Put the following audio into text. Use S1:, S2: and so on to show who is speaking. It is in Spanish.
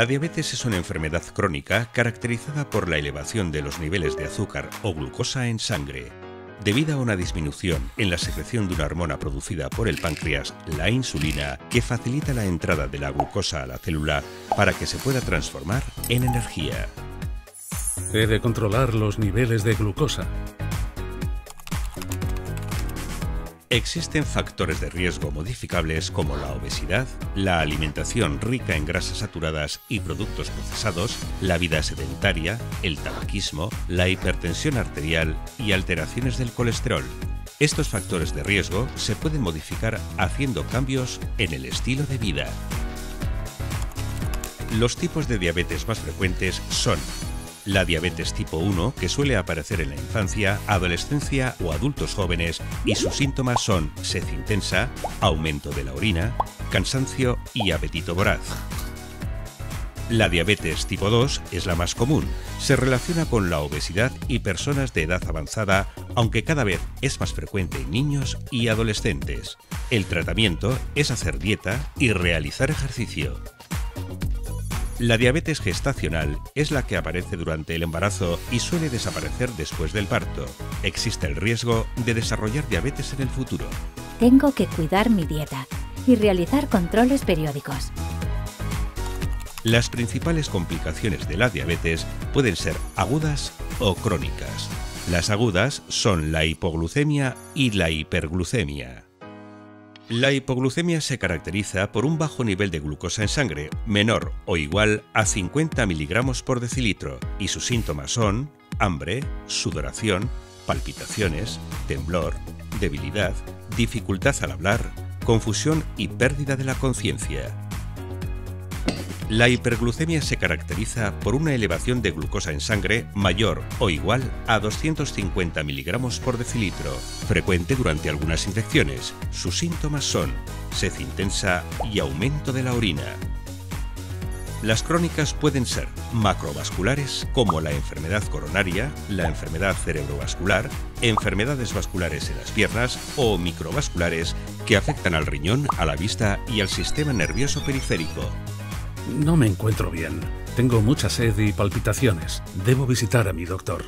S1: La diabetes es una enfermedad crónica caracterizada por la elevación de los niveles de azúcar o glucosa en sangre. Debido a una disminución en la secreción de una hormona producida por el páncreas, la insulina, que facilita la entrada de la glucosa a la célula para que se pueda transformar en energía.
S2: He de controlar los niveles de glucosa.
S1: Existen factores de riesgo modificables como la obesidad, la alimentación rica en grasas saturadas y productos procesados, la vida sedentaria, el tabaquismo, la hipertensión arterial y alteraciones del colesterol. Estos factores de riesgo se pueden modificar haciendo cambios en el estilo de vida. Los tipos de diabetes más frecuentes son la diabetes tipo 1, que suele aparecer en la infancia, adolescencia o adultos jóvenes, y sus síntomas son sed intensa, aumento de la orina, cansancio y apetito voraz. La diabetes tipo 2 es la más común. Se relaciona con la obesidad y personas de edad avanzada, aunque cada vez es más frecuente en niños y adolescentes. El tratamiento es hacer dieta y realizar ejercicio. La diabetes gestacional es la que aparece durante el embarazo y suele desaparecer después del parto. Existe el riesgo de desarrollar diabetes en el futuro.
S3: Tengo que cuidar mi dieta y realizar controles periódicos.
S1: Las principales complicaciones de la diabetes pueden ser agudas o crónicas. Las agudas son la hipoglucemia y la hiperglucemia. La hipoglucemia se caracteriza por un bajo nivel de glucosa en sangre, menor o igual a 50 miligramos por decilitro, y sus síntomas son hambre, sudoración, palpitaciones, temblor, debilidad, dificultad al hablar, confusión y pérdida de la conciencia. La hiperglucemia se caracteriza por una elevación de glucosa en sangre mayor o igual a 250 miligramos por decilitro, frecuente durante algunas infecciones. Sus síntomas son sed intensa y aumento de la orina. Las crónicas pueden ser macrovasculares, como la enfermedad coronaria, la enfermedad cerebrovascular, enfermedades vasculares en las piernas o microvasculares que afectan al riñón, a la vista y al sistema nervioso periférico.
S2: No me encuentro bien. Tengo mucha sed y palpitaciones. Debo visitar a mi doctor.